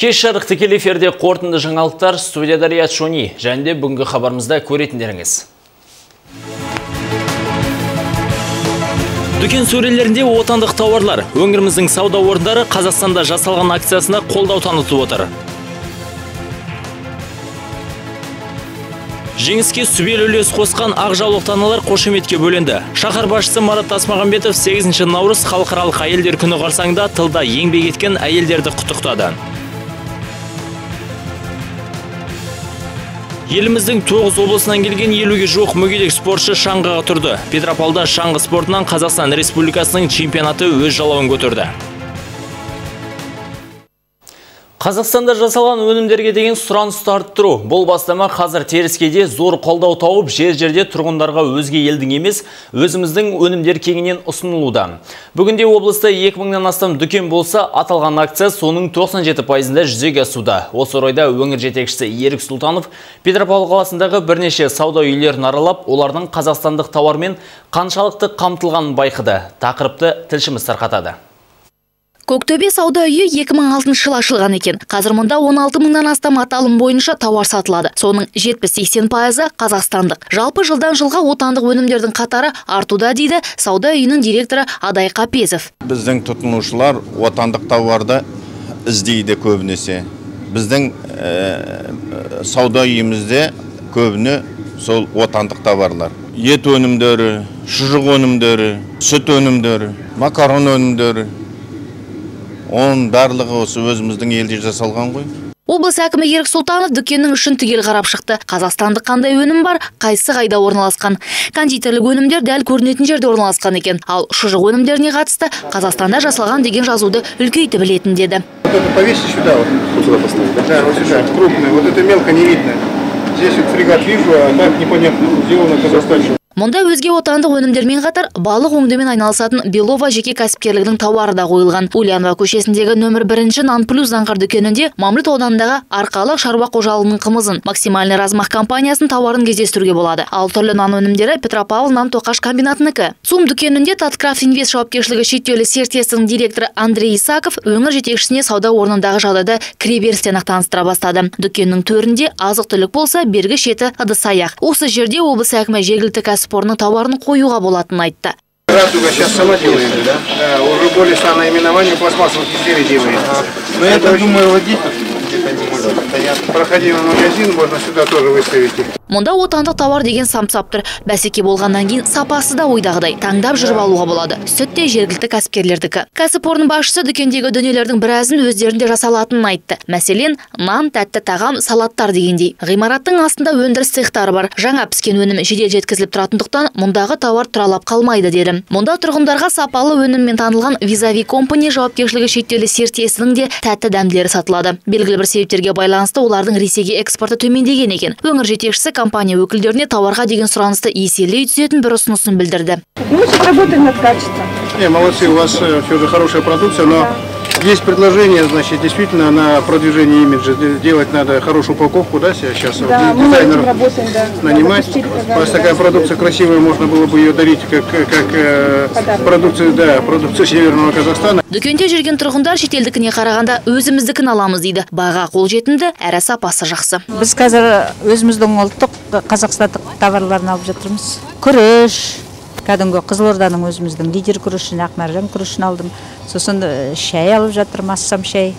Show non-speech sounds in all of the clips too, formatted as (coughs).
Кеш жарық тікелей эфирде қорытынды жаңалықтар студияда Рият Шони және де бүгінгі хабарымызда көретіндеріңіз. Дүкен сөрелерінде отандық тауарлар, өңіріміздің сауда орындары Қазақстанда жасалған акциясына қолдау танытып отыр. Жеңіске сүбел үлес қосқан ақжаулық таналар қошеметке бөленді. Шаһар басшысы Марат Тасмағамбетов 8 наурыз халықаралық әйелдер күні қарсаңында тылда еңбек еткен әйелдерді құттықтады. Еліміздің 9 облысынан келген 50-ге жоқ мүгедек спортшы шаңғыға тұрды. Петропавлда шаңғы спортынан Қазақстан Республикасының чемпионаты өз жалауын көтерді. Қазақстанда жасалған өнімдерге деген сұранысты арттыру. Бұл бастама қазір теріскейде зор қолдау тауып, жер-жерде тұрғындарға өзге елдің емес, өзіміздің өнімдер кеңінен ұсынылуда. Бүгінде облыста 2000-нан астам дүкен болса, аталған акция соның 97 пайызында жүзеге асуда. Осы орайда өңір жетекшісі Ерік Сұлтанов Петропавл қаласындағы бірнеше сауда үйлерін аралап, олардың қазақстандық тауармен қаншалықты қамтылғанын байқыды. Тақырыпты тілшіміз тарқатады. Көктөбе сауда үйі 2006 жылы ашылған екен. Қазір мұнда 16 мыңнан астам аталым бойынша тауар сатылады. Соның 70-80 пайызы қазақстандық. Жалпы жылдан жылға отандық өнімдердің қатары артуда дейді сауда үйінің директоры Адай Қапезов. Біздің тұтынушылар отандық тауарды іздейді көбінесе. Біздің сауда үйімізде көбіне сол отандық товарлар. Ет өнімдері, шұжық өнімдері, сүт өнімдері, макарон өнімдері, оның барлығы осы өзіміздің елде жасалған ғой. Облыс әкімі ерік сұлтанов дүкеннің ішін түгел қарап шықты. Қазақстандық қандай өнім бар қайсы қайда орналасқан? Кондитерлік өнімдер дәл көрінетін жерде орналасқан екен. Ал шұжық өнімдеріне қатысты қазақстанда жасалған деген жазуды үлкейтіп білетін деді. Повесить сюда вот. Сюда поставить да вот сюда. Крупный вот это мелко не видно. Здесь вот фрегат вижу а так непонятно. Сделано в казахстане Мұнда өзге отандық өнімдермен қатар балық өңдеумен айналысатын Белова жеке кәсіпкерлігінің тауары да қойылған. Ульянова көшесіндегі нөмір бірінші Нан плюс заңғар дүкенінде Мамлют ауданындағы арқалық шаруа қожалығының қымызын максимальный размах компаниясының тауарын кездестіруге болады. Ал түрлі нан өнімдері Петропавл нан тоқаш комбинатынікі. Сум дүкенінде Таткрафт инвест жауапкершілігі шектеулі серіктестігінің директоры Андрей Исаков өңір жетекшісіне сауда орнындағы жағдайды кіреберістен ақ таныстыра бастады. Дүкеннің төрінде азық түлік болса, бергі шеті ыдыс аяқ. Осы жерде облыс әкімі жергілікті кәсіпорынның тауарын қоюға болатынын айтты. Радуга сейчас сама делает, да? Да, уже более наименование пластмассовых изделий делает. Но я так думаю, водитель где-то не может стоять. Проходи на магазин, можно сюда тоже выставить. Мұнда отандық тауар деген самсап тұр. Бәсеке болғаннан кейін сапасы да ойдағыдай. Таңдап жүріп алуға болады. Сүт те жергілікті кәсіпкерлердікі. Кәсіпорын басшысы дүкендегі дүниелердің біразын өздерінде жасалатынын айтты. Мәселен, нан, тәтті тағам, салаттар дегендей. Ғимараттың астында өндіріс цехтары бар. Жаңа піскен өнім жедел жеткізіліп тұратындықтан мұндағы тауар тұралап қалмайды деді. Мұнда тұрғындарға сапалы өніммен танылған Визави компани жауапкершілігі шектеулі серіктестігінің де тәтті дәмдері сатылады. Белгілі бір себептерге байланысты олардың ресейге экспорты төмендеген екен. Өңір жетекшісі компания өкілдеріне тауарға деген сұранысты еселей түсетін бір ұсынысын білдірді. Мы сейчас работаем над качеством. Не, молодцы, у вас э, все же хорошая продукция, но есть предложение, значит, действительно на продвижение имиджа делать надо хорошую упаковку, да, сейчас да, дизайнеров работаем, да. нанимать. У вас такая продукция красивая, можно было бы ее дарить как, как э, продукцию, да, продукцию Северного Казахстана. Дүкенде жүрген тұрғындар шетелдікіне қарағанда өзіміздікін аламыз дейді. Баға қолжетімді, әрі сапасы жақсы. Біз қазір өзіміздің ұлттық қазақстандық товарларын алып жатырмыз. Күріш, кәдімгі қызылорданың өзіміздің лидер күрішін ақмаржан күрішін алдым. Сосын шай алып жатырмын ассам шай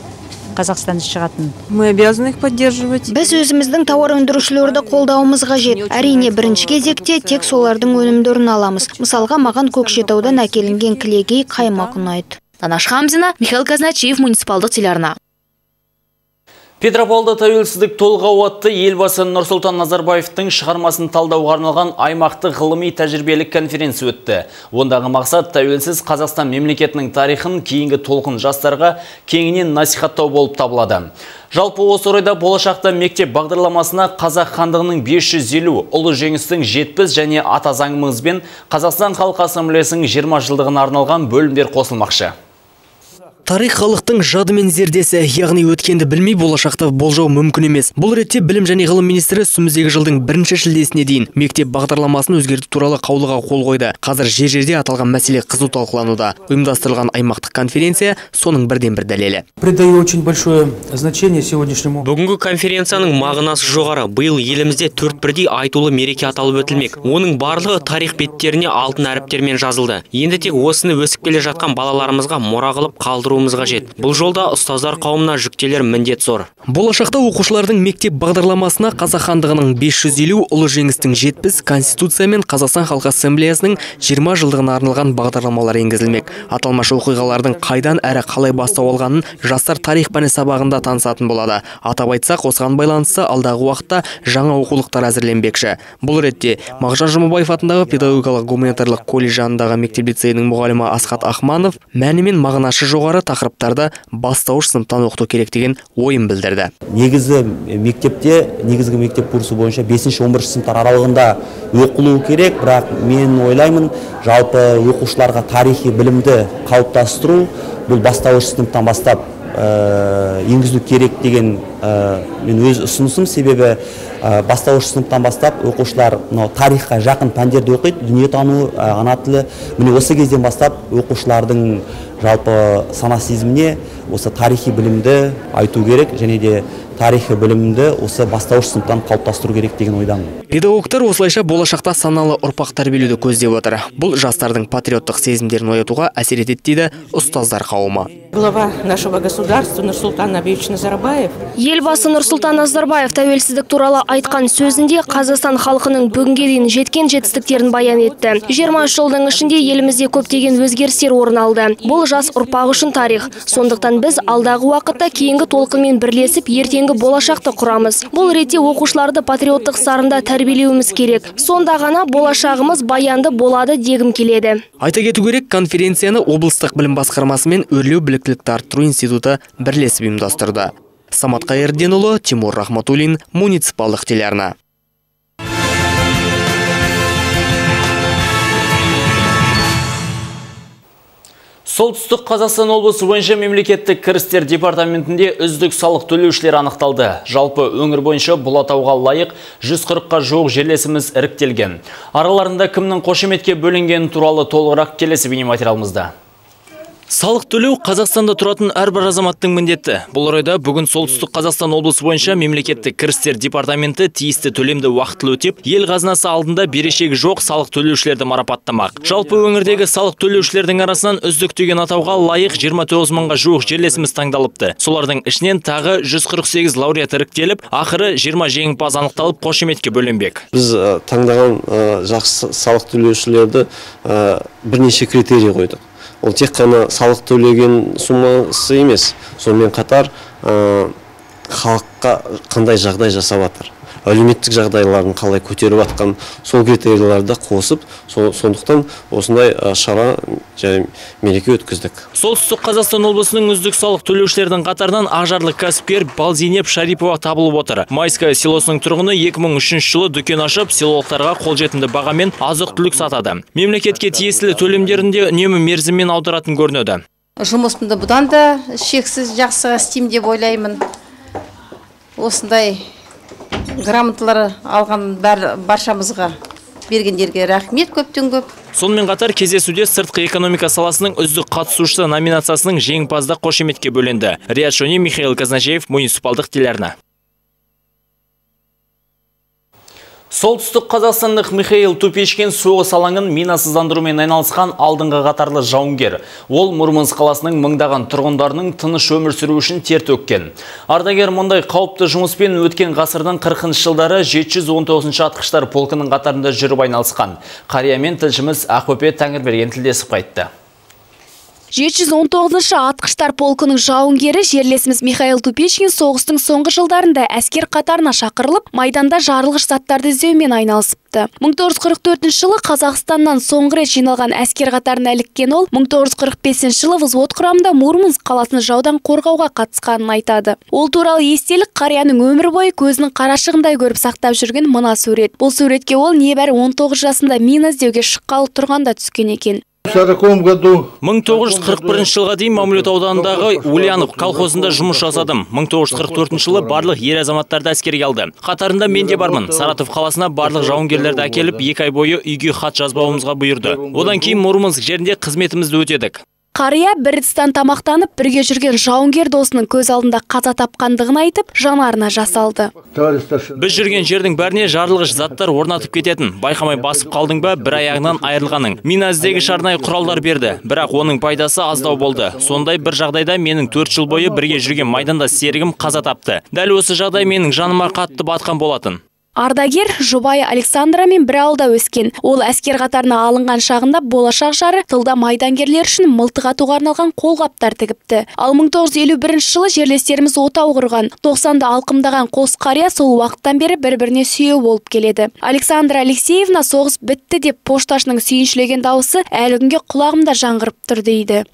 қазақстанда шығатын. Мы обязаны их поддерживать. Біз өзіміздің тауар өндірушілерді қолдауымыз қажет әрине бірінші кезекте тек солардың өнімдерін аламыз. Мысалға маған көкшетаудан әкелінген кілегей қаймақ ұнайды. Танаш хамзина михаил казначеев муниципалдық телеарна. Петропавлда тәуелсіздік толғау атты елбасы Нұрсұлтан Назарбаевтың шығармасын талдауға арналған аймақты ғылыми тәжірибелік конференция өтті. Ондағы мақсат тәуелсіз Қазақстан мемлекетінің тарихын кейінгі толқын жастарға кеңінен насихаттау болып табылады. Жалпы осы орайда болашақта мектеп бағдарламасына қазақ хандығының 550 ұлы жеңістің 70 және ата заңымыз Қазақстан халқы ассамблеясының 20 жылдығына арналған бөлімдер қосылмақшы Тарих халықтың жадымен зердесі, яғни өткенді білмей болашақты болжау мүмкін емес. Бұл ретте білім және ғылым министрі үстіміздегі жылдың бірінші шілдесіне дейін мектеп бағдарламасын өзгерту туралы қаулыға қол қойды. Қазір жер жерде аталған мәселе қызу талқылануда. Ұйымдастырылған аймақтық конференция соның бірден бір дәлелі. Придаю очень большое значение сегодняшнему. Бүгінгі конференцияның мағынасы жоғары. Биыл елімізде төрт бірдей айтулы мереке аталып өтілмек. Оның барлығы тарих беттеріне алтын әріптермен жазылды. Енді тек осыны өсіп келе жатқан балаларымызға мұра қылып қалдыруымыз қажет. Бұл жолда ұстаздар қауымына жүктелер міндет зор. Болашақта оқушылардың мектеп бағдарламасына қазақ хандығының 550 ұлы жеңістің 70 конституция мен қазақстан халқы ассамблеясының 20 жылдығына арналған бағдарламалар енгізілмек аталмыш оқиғалардың қайдан әрі қалай бастау алғанын жастар тарих пәні сабағында танысатын болады атап айтсақ осыған байланысты алдағы уақытта жаңа оқулықтар әзірленбекші бұл ретте мағжан жұмабаев атындағы педагогикалық гуманитарлық колледж жанындағы мектеп лицейінің мұғалімі асхат ахманов мәні мен мағынасы жоғары тақырыптарды бастауыш сыныптан оқыту керек деген ойын білдірді. Негізі мектепте негізгі мектеп курсы бойынша 5-11 сыныптар аралығында оқылуы керек бірақ мен ойлаймын жалпы оқушыларға тарихи білімді қалыптастыру бұл бастауыш сыныптан бастап ә, енгізу керек деген ә, мен өз ұсынысым. Себебі бастауыш сыныптан бастап оқушылар мынау тарихқа жақын пәндерді оқиды дүниетану ә, ана тілі. Міне осы кезден бастап оқушылардың жалпы сана сезіміне осы тарихи білімді айту керек және де тарихи білімді осы бастауыш сыныптан қалыптастыру керек деген ойдамын. Педагогтар осылайша болашақта саналы ұрпақ тәрбиелеуді көздеп отыр. Бұл жастардың патриоттық сезімдерін оятуға әсер етеді дейді ұстаздар қауымы. Глава нашего государства нұрсұлтан абиевич назарбаев. Елбасы нұрсұлтан назарбаев тәуелсіздік туралы айтқан сөзінде қазақстан халқының бүгінге дейін жеткен жетістіктерін баян етті. 20 жылдың ішінде елімізде көптеген өзгерістер орын алды. Бұл жас ұрпақ үшін тарих. Сондықтан біз алдағы уақытта кейінгі толқынмен бірлесіп ертеңгі болашақты құрамыз. Бұл ретте оқушыларды патриоттық сарында тәрбиелеуіміз керек. Сонда ғана болашағымыз баянды болады дегім келеді. Айта кету керек конференцияны облыстық білім басқармасы мен өрлеу біліктілікті арттыру институты бірлесіп ұйымдастырды. Самат қайырденұлы тимур рахматуллин муниципалдық телеарна Солтүстік Қазақстан облысы бойынша мемлекеттік кірістер департаментінде үздік салық төлеушілер анықталды. Жалпы өңір бойынша бұл атауға лайық 140-қа жуық жерлесіміз іріктелген. Араларында кімнің қошеметке бөлінген туралы толығырақ келесі бейнематериалымызда. Салық төлеу Қазақстанда тұратын әрбір азаматтың міндеті. Бұл орайда бүгін Солтүстік Қазақстан облысы бойынша мемлекеттік кірістер департаменті тиісті төлемді уақытылы өтеп, ел қазынасы алдында берешегі жоқ салық төлеушілерді марапаттамақ. Жалпы өңірдегі салық төлеушілердің арасынан үздік деген атауға лайық 29 мыңға жуық жерлесіміз таңдалыпты. Солардың ішінен тағы 148 лауреат іріктеліп, ақыры 20 жеңімпаз анықталып қошеметке бөленбек. Біз таңдаған жақсы салық төлеушілерді бірнеше критерий қойдық ол тек қана салық төлеген суммасы емес. Сонымен қатар халыққа қандай жағдай жасап жатыр әлеуметтік жағдайларын қалай көтеріп жатқан сол критерийларды қосып сондықтан осындай шара және мереке өткіздік. Солтүстік қазақстан облысының үздік салық төлеушілердің қатарынан ақжарлық кәсіпкер балзинеп шарипова табылып отыр. Майская селосының тұрғыны 2003 жылы дүкен ашып селолықтарға қолжетімді бағамен азық түлік сатады. Мемлекетке тиесілі төлемдерінде үнемі мерзіммен аударатын көрінеді. Жұмысымды бұдан да шексіз жақсы істеймін деп ойлаймын. Осындай грамоталар алған баршамызға бергендерге рахмет көптен көп. Сонымен қатар кездесуде сыртқы экономика саласының үздік қатысушысы номинациясының жеңімпазда қошеметке бөленді. Риат шони михаил казначеев муниципалдық телеарна. Солтүстік Қазақстандық Михаил Тупешкин соғыс алаңын минасыздандырумен айналысқан алдыңғы қатарлы жауынгер. Ол Мурманск қаласының мыңдаған тұрғындарының тыныш өмір сүру үшін тер төккен. Ардагер мұндай қауіпті жұмыспен өткен ғасырдың 40 жылдары 719 атқыштар полкының қатарында жүріп айналысқан. Қариямен тілшіміз Ақөпе Тәңірберген тілдесіп қайтты. 719 атқыштар полкының жауынгері жерлесіміз Михаил Тупешкин соғыстың соңғы жылдарында әскер қатарына шақырылып, майданда жарылғыш заттарды іздеумен айналысыпты. 1944 жылы Қазақстаннан соңғы рет жиналған әскер қатарына іліккен ол, 1945 жылы взвод құрамында Мурманск қаласын жаудан қорғауға қатысқанын айтады. Ол туралы естелік қарияның өмір бойы көзінің қарашығындай көріп сақтап жүрген мына сурет. Бұл суретке ол небәрі 19 жасында мина іздеуге шыққалы тұрғанда түскен екен В 40 году 1941 жылға дейін Мамлют ауданындағы Ульянов колхозында жұмыс жасадым. 1944 жылы барлық ер азаматтарды әскерге алды. Қатарында мен де бармын. Саратов қаласына барлық жауынгерлерді әкеліп, екі ай бойы үйге хат жазбауымызға бұйырды. Одан кейін Мурманск жерінде қызметімізді өтедік. Қария бірдістан тамақтанып, бірге жүрген жауынгер досының көз алдында қаза тапқандығын айтып, жанарына жас алды. Біз жүрген жердің бәріне жарылғыш заттар орнатып кететін. Байқамай басып қалдың ба, бір аяғынан айырылғаның. Мина іздегі шарнай құралдар берді, бірақ оның пайдасы аздау болды. Сондай бір жағдайда менің 4 жыл бойы бірге жүрген майданда серігім қаза тапты. Дәл осы жағдай менің жаныма қатты батқан болатын. Ардагер жұбайы Александрамен бір ауылда өскен. Ол әскер қатарына алынған шағында болашақ жары тылда майдангерлер үшін мылтық атуға арналған қолғаптар тігіпті. Ал 1951 жылы жерлестеріміз отау құрған. 90-да алқымдаған қос қария сол уақыттан бері бір-біріне сүйеу болып келеді. Александра Алексеевна соғыс бітті деп пошташының сүйіншілеген дауысы әлі күнге құлағымда жаңғырып тұр дейді.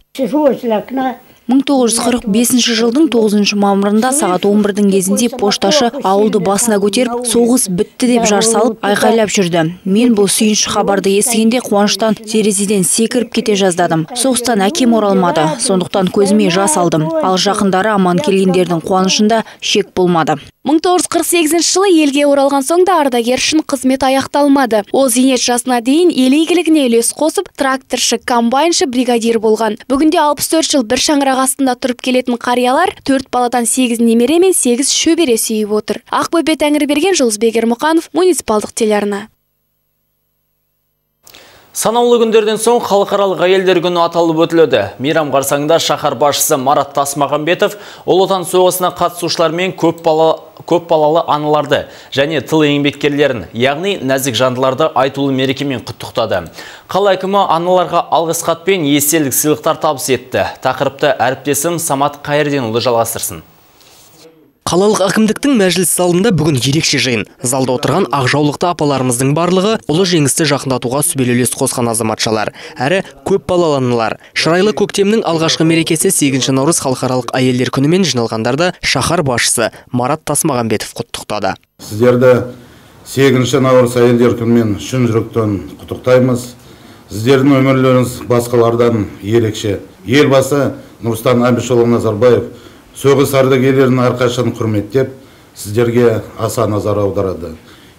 1945 жылдың 9 мамырында сағат 11-дің кезінде пошташы ауылды басына көтеріп, соғыс бітті деп жар салып айқайлап жүрді. Мен бұл сүйінші хабарды естігенде қуаныштан терезеден секіріп кете жаздадым. Соғыстан әкем оралмады, сондықтан көзіме жас алдым. Ал жақындары аман келгендердің қуанышында шек болмады. 1948 жылы елге оралған соң да ардагер үшін қызмет аяқталмады. Ол зейнет жасына дейін ел игілігіне үлес қосып, тракторшы, комбайншы, бригадир болған. Бүгінде 64 жыл бір шаңырақ астында тұрып келетін қариялар 4 баладан 8 немере мен 8 шөбере сүйіп отыр. Ақбөпе Тәңірберген Жұлдызбек Ермұқанов, муниципалдық телеарна. Санаулы күндерден соң халықаралық әйелдер күні аталып өтіледі. Мейрам қарсаңында шаһар басшысы Марат Тасмағамбетов ұлы отан соғысына қатысушылармен көп бала көп балалы аналарды және тыл еңбеккерлерін, яғни нәзік жандыларды айтулы мерекемен құттықтады. Қала әкімі аналарға алғыс хат пен естелік сыйлықтар табыс етті. Тақырыпты әріптесім Самат Қайырденұлы жалғастырсын. Қалалық әкімдіктің мәжіліс залында бүгін ерекше жиын. Залда отырған ақ жаулықты апаларымыздың барлығы ұлы жеңісті жақындатуға сүбелі үлес қосқан азаматшалар. Әрі көп балаланылар. Шырайлы көктемнің алғашқы мерекесі 8 наурыз халықаралық әйелдер күнімен жиналғандарды шаһар басшысы Марат Тасмағамбетов құттықтады. Сіздерді 8 наурыз әйелдер күнімен шын жүректен құттықтаймыз. Сіздердің өмірлеріңіз басқалардан ерекше. Елбасы Нұрсұлтан Әбішұлы Назарбаев соғыс ардагерлерін әрқашан құрметтеп сіздерге аса назар аударады.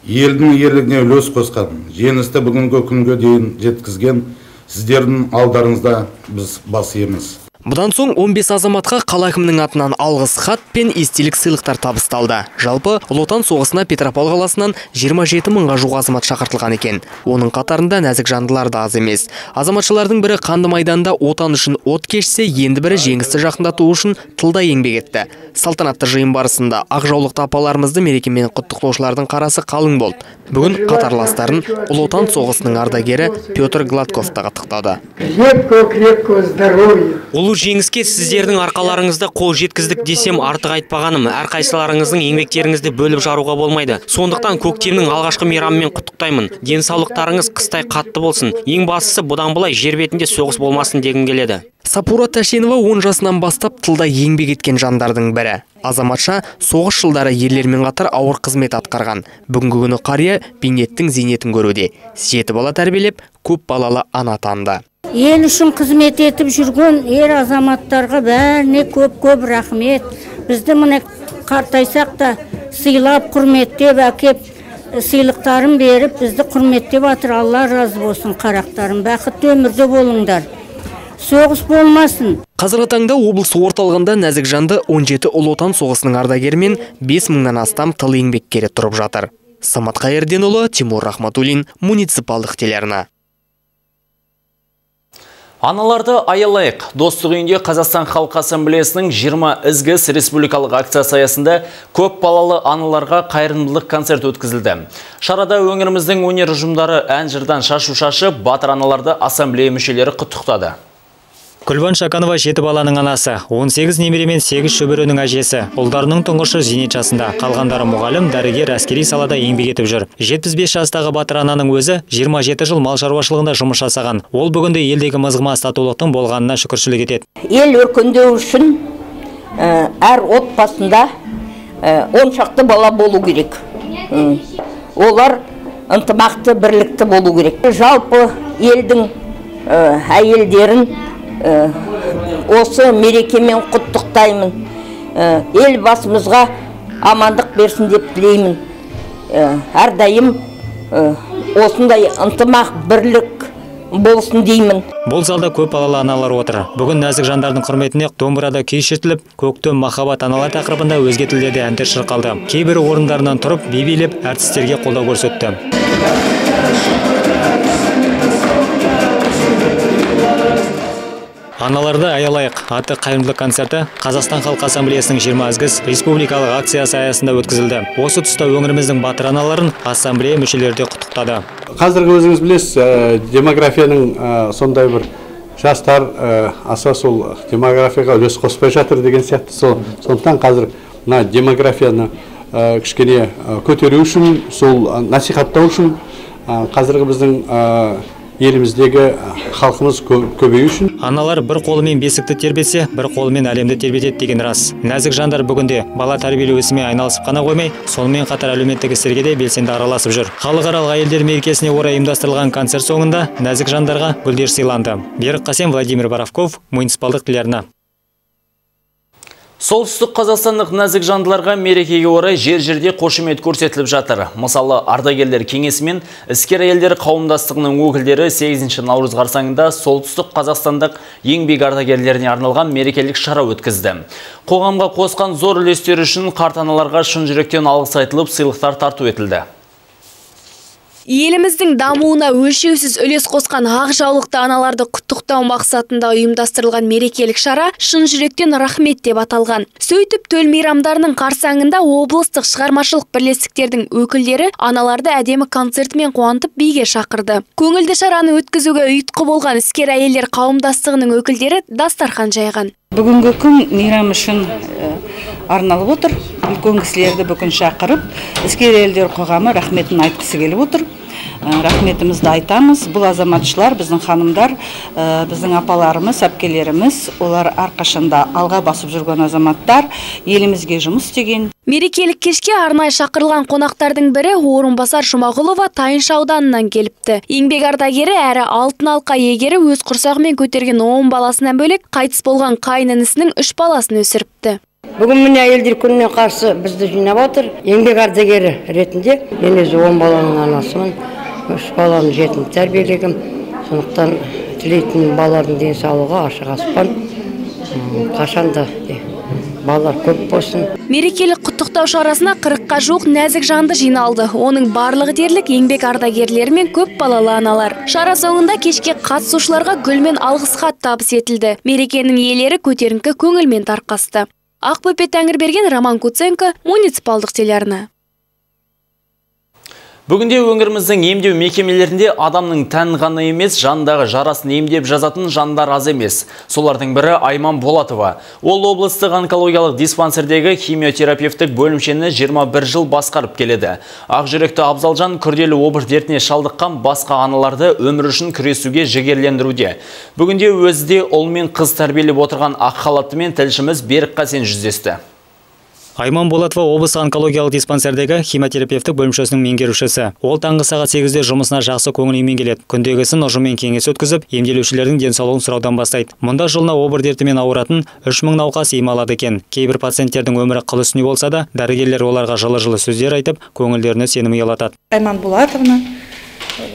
Елдің ерлігіне үлес қосқан жеңісті бүгінгі күнге дейін жеткізген сіздердің алдарыңызда біз бас иеміз. Бұдан соң 15 азаматқа қала әкімінің атынан алғыс хат пен естелік сыйлықтар табысталды. Жалпы Ұлы Отан соғысына Петропавл қаласынан 27 мыңға жуық азамат шақыртылған екен. Оның қатарында нәзік жандылар да аз емес. Азаматшылардың бірі қанды майданда отан үшін от кешсе, енді бірі жеңісті жақындату үшін тылда еңбек етті. Салтанатты жиын барысында ақ жаулықты апаларымызды мерекемен құттықтаушылардың қарасы қалың болды. Бүгін қатарластарын Ұлы Отан соғысының ардагері Петр Гладков та құттықтады. Здоровья. Жеңіске сіздердің арқаларыңызда қол жеткіздік десем артық айтпағаным. Әрқайсыларыңыздың еңбектеріңізді бөліп жаруға болмайды. Сондықтан көктемнің алғашқы мейрамымен құттықтаймын. Денсаулықтарыңыз қыстай қатты болсын. Ең бастысы бұдан былай жер бетінде соғыс болмасын дегім келеді. Сапура Тәшенова 10 жасынан бастап тылда еңбек еткен жандардың бірі. Азаматша соғыс жылдары ерлермен қатар ауыр қызмет атқарған. Бүгінгі күні қария бейнеттің зейнетін көруде. Жеті бала тәрбиелеп, көп балалы ана атанды. Ел үшін қызмет етіп жүрген ер азаматтарға бәріне көп-көп рахмет. Бізді міне қартайсақ та сыйлап құрметтеп әкеп сыйлықтарын беріп бізді құрметтеп жатыр алла разы болсын қарақтарым. Бақытты өмірде болыңдар. Соғыс болмасын. Қазіргі таңда облыс орталығында нәзік жанды 17 ұлы отан соғысының ардагері мен 5 мыңнан астам тыл еңбеккері тұрып жатыр. Самат Қайырденұлы, Тимур Рахматулин, муниципалдық телеарна. Аналарды аялайық. Достық үйінде Қазақстан Халқы Ассамблеясының 20 ізгі республикалық акциясы аясында көп балалы аналарға қайырымдылық концерт өткізілді. Шарада өңіріміздің өнер ұжымдары ән жырдан шашу шашып, батыр аналарды ассамблея мүшелері құттықтады. Күлбан Шаканова жеті баланың анасы, 18 немере мен 8 шөберенің әжесі. Ұлдарының тұңғышы зейнет жасында. Қалғандары мұғалім, дәрігер, әскери салада еңбек етіп жүр. 75 жастағы батыр ананың өзі 27 жыл мал шаруашылығында жұмыс жасаған. Ол бүгінде елдегі мызғымас татулықтың болғанына шүкіршілік етеді. Ел өркендеу үшін әр отбасында он шақты бала болу керек. Олар ынтымақты бірлікті болу керек. Жалпы елдің әйелдерін осы мерекемен құттықтаймын Ә, елбасымызға амандық берсін деп тілеймін Ә, әрдайым осындай ынтымақ бірлік болсын деймін Бұл залда көп балалы аналар отыр. Бүгін нәзік жандардың құрметіне домбырада күй шертіліп, көктем махаббат аналар тақырыбында өзге тілдерде әндер шырқалды. Кейбірі орындарынан тұрып, би билеп, әртістерге қолдау көрсетті. Аналарды аялайық атты қайырымдылық концерті Қазақстан Халқы Ассамблеясының 20 ізгіс республикалық акциясы аясында өткізілді. Осы тұста өңіріміздің батыр аналарын ассамблея мүшелері де құттықтады. қазіргі өзіңіз білесіз демографияның сондай бір жастар аса сол демографияға үлес қоспай жатыр деген сияқты сол сондықтан қазір мына демографияны кішкене көтеру үшін сол насихаттау үшін қазіргі біздің еліміздегі халқымыз кө- көбею үшін Аналар бір қолымен бесікті тербетсе, бір қолымен әлемді тербетеді деген рас. Нәзік жандар бүгінде бала тәрбиелеу ісімен айналысып қана қоймай, сонымен қатар әлеуметтік істерге де белсенді араласып жүр. Халықаралық әйелдер мерекесіне орай ұйымдастырылған концерт соңында нәзік жандарға гүлдер сыйланды. Берік Қасен, Владимир Боровков, муниципалдық телеарна. Солтүстік Қазақстандық нәзік жандыларға мерекеге орай жер-жерде қошемет көрсетіліп жатыр. Мысалы, ардагерлер кеңесі мен іскер әйелдер қауымдастығының өкілдері 8 наурыз қарсаңында Солтүстік Қазақстандық еңбек ардагерлеріне арналған мерекелік шара өткізді. Қоғамға қосқан зор үлестері үшін қарт аналарға шын жүректен алғыс айтылып, сыйлықтар тарту етілді. Еліміздің дамуына өлшеусіз үлес қосқан ақ жаулықты аналарды құттықтау мақсатында ұйымдастырылған мерекелік шара шын жүректен рахмет деп аталған. Сөйтіп төл мейрамдарының қарсаңында облыстық шығармашылық бірлестіктердің өкілдері аналарды әдемі концертімен қуантып биге шақырды. Көңілді шараны өткізуге ұйытқы болған іскер әйелдер қауымдастығының өкілдері дастархан жайған. Бүгінгі күн мейрам үшін э, арналып отыр. Үлкен кісілерді бүгін шақырып, іскер әйелдер қоғамы рахметін айтқысы келіп отыр. Э, Рахметімізді айтамыз. Бұл азаматшылар, біздің ханымдар, э, біздің апаларымыз, әпкелеріміз, олар әрқашанда алға басып жүрген азаматтар, елімізге жұмыс істеген, Мерекелік кешке арнайы шақырылған қонақтардың бірі Орынбасар Жұмағұлова Тайынша ауданынан келіпті. Еңбек ардагері әрі алтын алқа егері өз құрсағымен көтерген 10 баласынан бөлек қайтыс болған қайын інісінің үш баласын өсіріпті. Бүгін міне әйелдер күніне қарсы бізді жинап отыр. Еңбек ардагері ретінде мен өзі он баланың анасымын. Үш баланы жетім тәрбиелегім. Сондықтан тілейтін балалардың денсаулығы ашық аспан. Қашанда балалар көп болсын. Мерекелік құттықтау шарасына 40-қа жуық нәзік жанды жиналды. Оның барлығы дерлік еңбек ардагерлері мен көп балалы аналар. Шара соңында кешке қатысушыларға гүл мен алғыс хат табыс етілді. Мерекенің иелері көтеріңкі көңілмен тарқасты. Ақбөпе Тәңірберген Роман Куценко, муниципалдық телеарна. Бүгінде өңіріміздің емдеу мекемелерінде адамның тән ғана емес, жандағы жарасын емдеп жазатын жандар аз емес. Солардың бірі Айман Болатова. Ол облыстық онкологиялық диспансердегі химиотерапевтік бөлімшені 21 жыл басқарып келеді. Ақ жүректі Абзалжан күрделі обыр дертіне шалдыққан басқа аналарды өмір үшін күресуге жігерлендіруде. Бүгінде өзі де ұл мен қыз тәрбиелеп отырған ақ халаттымен тілшіміз Берік Қасен жүздесті. Айман Болатова облыс онкологиялық диспансердегі химиотерапевтік бөлімшесінің меңгерушісі. Ол таңғы сағат 8-де жұмысына жақсы көңілмен келеді. Күндегісін ұжыммен кеңес өткізіп, емделушілердің денсаулығын сұраудан бастайды. Мұнда жылына обыр дертімен ауыратын 3000 науқас ем алады екен. Кейбір пациенттердің өмірі қыл үстіне болса да, дәрігерлер оларға жылы-жылы сөздер айтып, көңілдеріне сенім ұялатады. Айман Булатовна,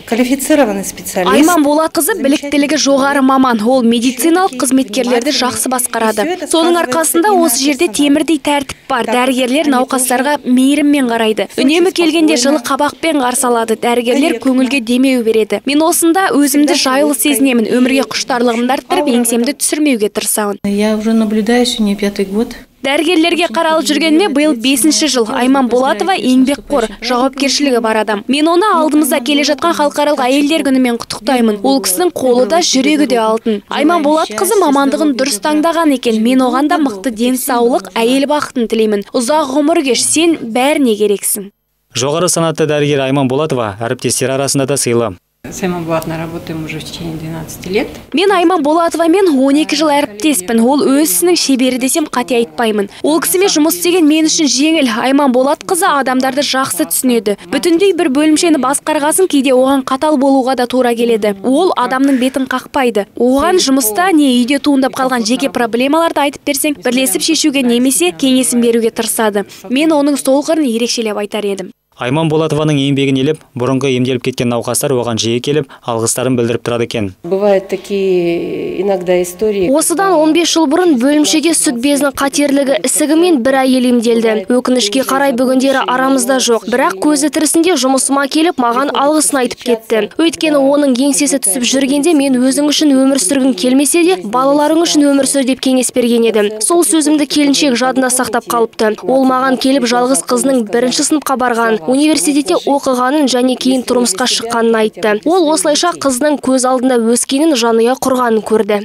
квалифицированный специалист. Айман Болатқызы біліктілігі жоғары маман. Ол медициналық қызметкерлерді жақсы басқарады. Соның арқасында осы жерде темірдей тәртіп бар. Дәрігерлер науқастарға мейіріммен қарайды. Үнемі келгенде жылы қабақпен қарсы алады. Дәрігерлер көңілге демеу береді. Мен осында өзімді жайлы сезінемін. Өмірге құштарлығымды арттырып, еңсемді түсірмеуге тырысамын. Я уже наблюдаю сегодня пятый год. Дәрігерлерге қаралып жүргеніме биыл бесінші жыл. Айман Болатова еңбекқор, жауапкершілігі бар адам. Мен оны алдымызда келе жатқан халықаралық әйелдер күнімен құттықтаймын. Ол кісінің қолы да жүрегі де алтын. Айман Болатқызы мамандығын дұрыс таңдаған екен. Мен оған да мықты денсаулық, әйел бақытын тілеймін. Ұзақ ғұмыр кеш, сен бәріне керексің. Жоғары санатты дәрігер Айман Болатова әріптестері арасында да сыйлы. С Айман Булатовной работаем уже в течение 12 лет. Мен Айман Болатовамен 12 жыл әріптеспін. Ол өз ісінің шебері десем қате айтпаймын. Ол кісімен жұмыс істеген мен үшін жеңіл. Айман Болат қызы адамдарды жақсы түсінеді. Бүтіндей бір бөлімшені басқарғасын кейде оған қатал болуға да тура келеді. Ол адамның бетін қақпайды. Оған жұмыста не үйде туындап қалған жеке проблемаларды айтып берсең, бірлесіп шешуге немесе кеңесін беруге тырысады. Мен оның сол ерекшелеп айтар едім. Айман Болатованың еңбегін еліп, бұрынғы емделіп кеткен науқастар оған жиі келіп, алғыстарын білдіріп тұрады екен. Бывают такие иногда истории. Осыдан 15 жыл бұрын бөлімшеге сүт безінің қатерлігі ісігімен бір әйел емделді. Өкінішке қарай бүгіндері арамызда жоқ. Бірақ көзі тірісінде жұмысыма келіп, маған алғысын айтып кетті. Өйткені оның еңсесі түсіп жүргенде мен өзің үшін өмір сүргің келмесе де, балаларың үшін өмір сүр деп кеңес берген едім. Сол сөзімді келіншек жадына сақтап қалыпты. Ол маған келіп жалғыз қызының бірінші сыныпқа барған университетте оқығанын және кейін тұрмысқа шыққанын айтты. Ол осылайша қызының көз алдында өскенін жанұя құрғанын көрді.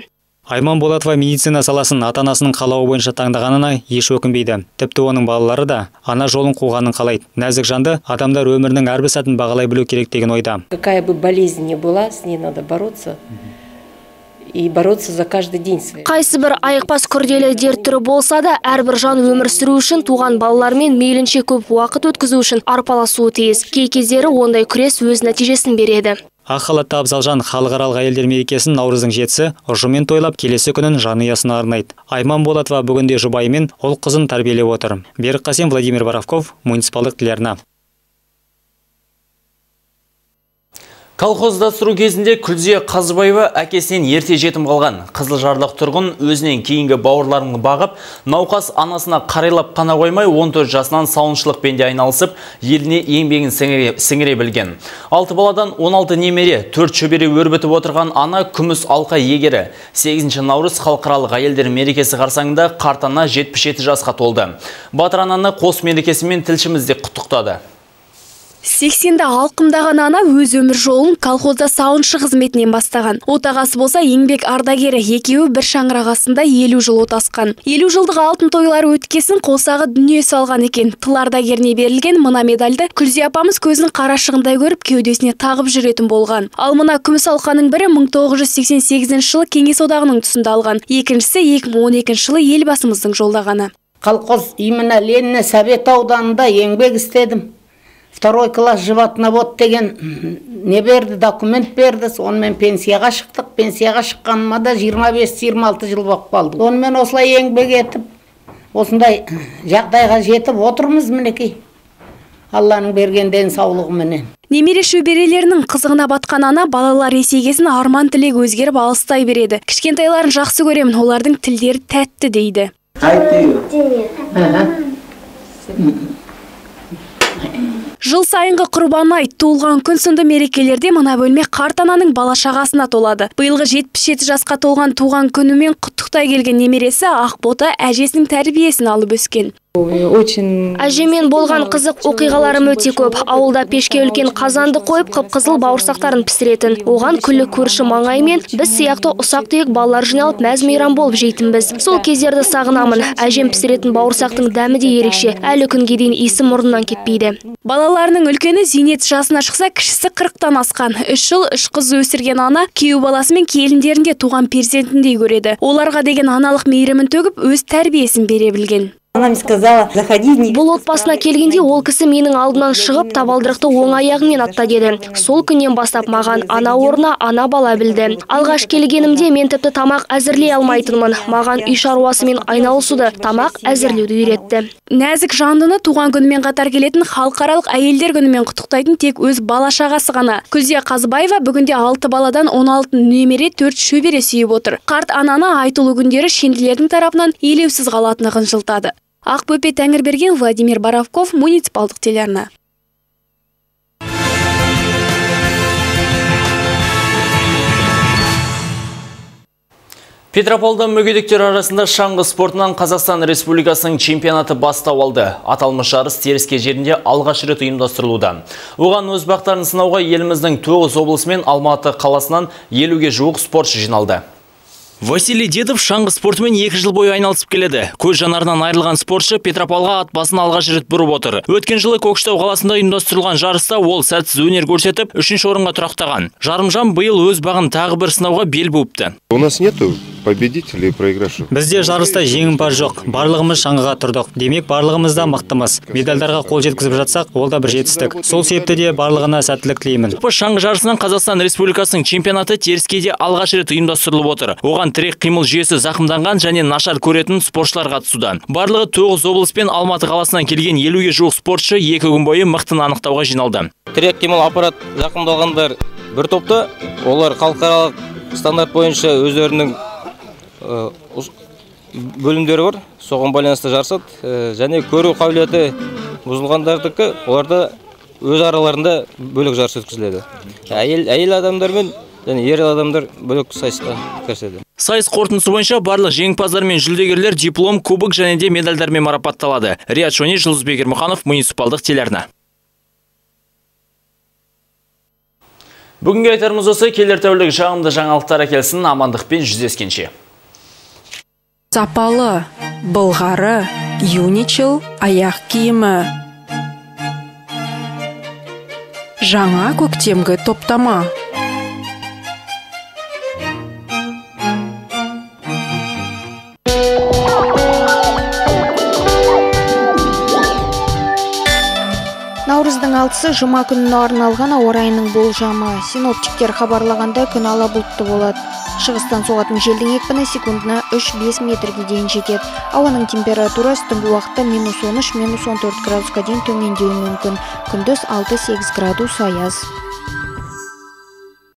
Айман Болатова медицина саласын ата-анасының қалауы бойынша таңдағанына еш өкінбейді. Тіпті оның балалары да ана жолын қуғанын қалайды. Нәзік жанды адамдар өмірінің әрбір сәтін бағалай білу керек деген ойда. Какая бы болезнь ни была, с ней надо бороться. И бороться за каждый день свой. Қайсы бір айықпас күрделі дерт түрі болса да, әрбір жан өмір сүру үшін туған балалармен мейлінше көп уақыт өткізу үшін арпаласуы тиіс. Кей кездері ондай күрес өз нәтижесін береді. Ақ халатты Абзалжан халықаралық әйелдер мерекесін наурыздың жетісі ұжыммен тойлап келесі күнін жанұясына арнайды. Айман Болатова бүгінде жұбайымен ұл қызын тәрбиелеп отыр. Берік Қасен Владимир Боровков, муниципалдық телеарна. Колхоздастыру кезінде Күлзе Қазыбаева әкесінен ерте жетім қалған. Қызылжарлық тұрғын өзінен кейінгі бауырларын бағып, науқас анасына қарайлап қана қоймай 14 жасынан сауыншылықпен де айналысып, еліне еңбегін сіңіре, білген. Алты баладан 16 немере, 4 шөбере өрбітіп отырған ана күміс алқа егері. 8 наурыз халықаралық әйелдер мерекесі қарсаңында қартана 77 жасқа толды. Батыр ананы қос мерекесімен тілшімізде құттықтады. Сексенді алқымдаған ана өз өмір жолын колхозда сауыншы қызметінен бастаған. Отағасы болса еңбек ардагері екеуі бір шаңырақ астында елу жыл отасқан. Елу жылдық алтын тойлары өткесін қосағы дүние салған екен. Тыл ардагеріне берілген мына медальды Күлзе апамыз көзінің қарашығындай көріп кеудесіне тағып жүретін болған. Ал мына күміс алқаның бірі 1988 жылы Кеңес одағының тұсында алған. Екіншісі 2012 жылы елбасымыздың жолдағаны. Колхоз именно Ленина Совет ауданында еңбек істедім второй класс животновод деген не берді документ берді. Сонымен пенсияға шықтық. Пенсияға шыққаныма да 25-26 жыл болып қалды. Сонымен осылай еңбек етіп осындай (coughs) жағдайға жетіп отырмыз мінекей. Алланың берген денсаулығыменен. Немере шөберелерінің қызығына батқан ана балалар есейгесін арман тілек өзгеріп алыстай береді. Кішкентайларын жақсы көремін, олардың тілдері тәтті дейді. Жыл сайынғы құрбан айт туылған күн сынды мерекелерде мына бөлме қарт ананың бала шағасына толады. Биылғы 77 жасқа толған туған күнімен құттықтай келген немересі Ақбота әжесінің тәрбиесін алып өскен. Очень... Әжемен болған қызық оқиғаларым өте көп. Ауылда пешке үлкен қазанды қойып, қып-қызыл бауырсақтарын пісіретін. Оған күллі көрші маңаймен біз сияқты ұсақ-түйек балалар жиналып мәз-мейрам болып жейтінбіз. Сол кездерді сағынамын. Әжем пісіретін бауырсақтың дәмі де ерекше. Әлі күнге дейін иісі мұрнынан кетпейді. Балаларының үлкені зейнет жасына шықса, кішісі қырықтан асқан. Үш жыл үш қыз өсірген ана күйеу баласы мен келіндерінде туған перзентіндей көреді. Оларға деген аналық мейірімін төгіп, өз тәрбиесін бере білген. Она мне сказала, заходи. Бұл отбасына келгенде ол кісі менің алдымнан шығып табалдырықты оң аяғыңмен атта деді. Сол күннен бастап маған ана орнына ана бала білді. Алғаш келгенімде мен тіпті тамақ әзірлей алмайтынмын. Маған үй шаруасымен айналысуды, тамақ әзірлеуді үйретті. Нәзік жандыны туған күнімен қатар келетін халықаралық әйелдер күнімен құттықтайтын тек өз бала шағасы ғана. Күлзия Қазбаева бүгінде 6 баладан 16 немере 4 шөбере сүйіп отыр. Қарт ананы айтулы күндері шенділердің тарапынан елеусіз қалатындығын жылтады. Ақбөпе Тәңірберген Владимир Боровков, муниципалдық телеарна. Петрополда мүгедектер арасында шаңғы спортынан Қазақстан Республикасының чемпионаты бастау алды. Аталмыш жарыс теріске жерінде алғаш рет ұйымдастырылуда. Оған өз бақтарын сынауға еліміздің 9 облысы мен Алматы қаласынан елуге жуық спортшы жиналды. Василий Дедов шаңғы спортымен екі жыл бойы айналысып келеді. Көз жанарынан айырылған спортшы Петропавлға ат басын алғаш рет бұрып отыр. Өткен жылы Көкшетау қаласында ұйымдастырылған жарыста ол сәтсіз өнер көрсетіп, үшінші орынға тұрақтаған. Жарымжан биыл өз бағын тағы бір сынауға бел буыпты. У нас нету победителей и проигравших. Бізде жарыста жеңімпаз жоқ. Барлығымыз шаңғыға тұрдық. Демек барлығымыз да мықтымыз. Медальдарға қол жеткізіп жатсақ, ол да бір жетістік. Сол себепті де барлығына сәттілік тілеймін. Шаңғы жарысынан Қазақстан Республикасының чемпионаты теріскейде алғаш рет ұйымдастырылып отыр. Оған тірек қимыл жүйесі зақымданған және нашар көретін спортшылар қатысуда. Барлығы 9 облыс пен Алматы қаласынан келген 50-ге жуық спортшы екі күн бойы мықтыны анықтауға жиналды. Тірек қимыл аппарат зақымдалғандар бір топты, олар халықаралық стандарт бойынша өздерінің бөлімдері бар соған байланысты жарысады. Және көру қабілеті бұзылғандардікі оларда өз араларында бөлек жарыс өткізіледі. Әйел, әйел адамдармен және ер адамдар бөлек сайысқа кіріседі. Сайыс қорытындысы бойынша барлық жеңімпаздар мен жүлдегерлер диплом кубок және де медальдармен марапатталады. Риат шони жұлдызбек ермұханов муниципалдық телеарна. Бүгінге айтарымыз осы. Келер тәулік жағымды жаңалықтар әкелсін. Амандықпен жүздескенше. Сапалы былғары юничел аяқ киімі. Жаңа көктемгі топтама. Алтысы жұма күніне арналған ауа райының болжамы. Синоптиктер хабарлағандай күн ала бұлтты болады. Шығыстан соғатын желдің екпіні секундына 3-5 метрге дейін жетеді. Ауаның температурасы түнгі уақытта минус 13 минус 14 градусқа дейін төмендеуі мүмкін. Күндіз 6-8 градус аяз.